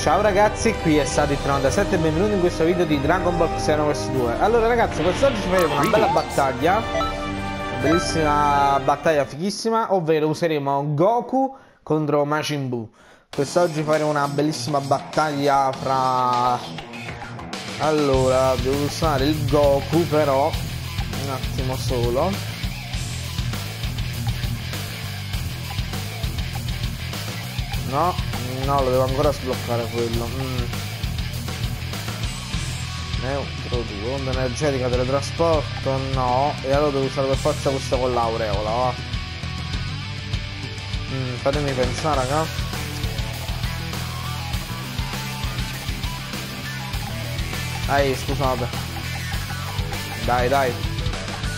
Ciao ragazzi, qui è Sadit97 e benvenuti in questo video di Dragon Ball Xenoverse 2 Allora ragazzi, quest'oggi faremo una bella battaglia. Bellissima battaglia fighissima Ovvero useremo Goku contro Majin Buu. Quest'oggi faremo una bellissima battaglia fra... Allora, devo usare il Goku però Un attimo solo No, no, lo devo ancora sbloccare quello. Mm. Neutro 2, onda energetica, teletrasporto, no. E allora devo usare per forza questo con l'aureola, va. Mm, fatemi pensare, raga. Dai, scusate. Dai, dai.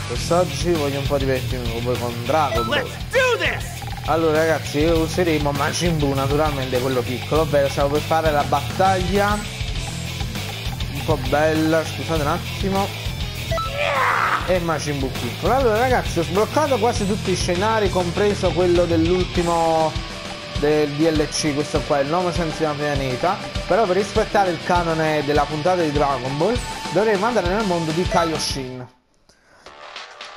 Quest'oggi voglio un po' divertirmi con Dragon Ball. Let's do this! Allora ragazzi useremo Majin Buu naturalmente quello piccolo Ovvero stiamo per fare la battaglia. Un po' bella Scusate un attimo. E Majin Buu piccolo. Allora ragazzi ho sbloccato quasi tutti i scenari Compreso quello dell'ultimo del DLC Questo qua è il nome senza pianeta. Però per rispettare il canone della puntata di Dragon Ball Dovremo andare nel mondo di Kaioshin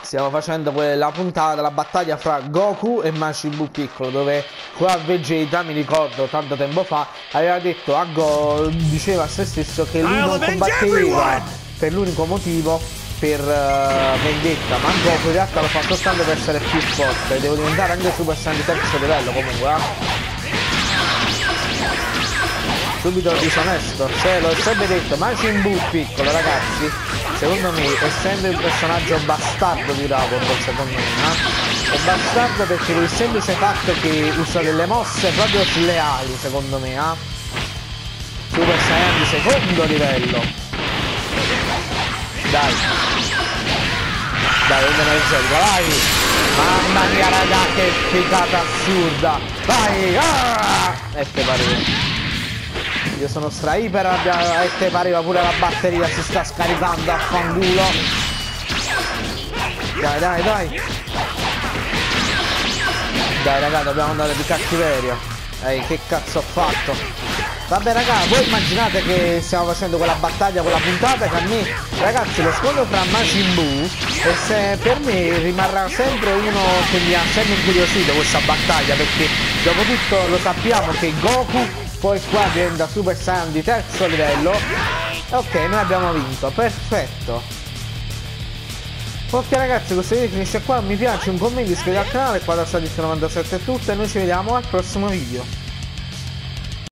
Stiamo facendo la puntata, la battaglia fra Goku e Majin piccolo dove qua Vegeta, mi ricordo tanto tempo fa, aveva detto a Go, diceva a se stesso che lui non combatteva per l'unico motivo per uh, vendetta, ma Goku in realtà lo fa soltanto per essere più forte, devo diventare anche Super Saiyan di terzo livello comunque, eh subito disonesto se l'ho sempre detto Majin Buu piccolo ragazzi secondo me essendo il personaggio bastardo di Dragon Ball secondo me eh? è bastardo perché per il semplice fatto che usa delle mosse proprio sleali secondo me eh? Super Saiyan di secondo livello dai dai onda energetica vai mamma mia raga che figata assurda vai ah! e te pare io sono stra iper e te pareva pure la batteria si sta scaricando a fangulo. Dai, dai, dai. Dai, raga, dobbiamo andare di cattiveria. Ehi, che cazzo ho fatto? Vabbè raga, voi immaginate che stiamo facendo quella battaglia, quella puntata che a me, ragazzi, lo scontro tra Majin Buu e se per me rimarrà sempre uno che mi ha sempre incuriosito questa battaglia perché dopo tutto lo sappiamo che Goku poi qua diventa Super Saiyan di terzo livello. Ok noi abbiamo vinto perfetto. Ok ragazzi questo video finisce qua. Mi piace un commento iscrivetevi al canale qua da Sadis97 è tutto e noi ci vediamo al prossimo video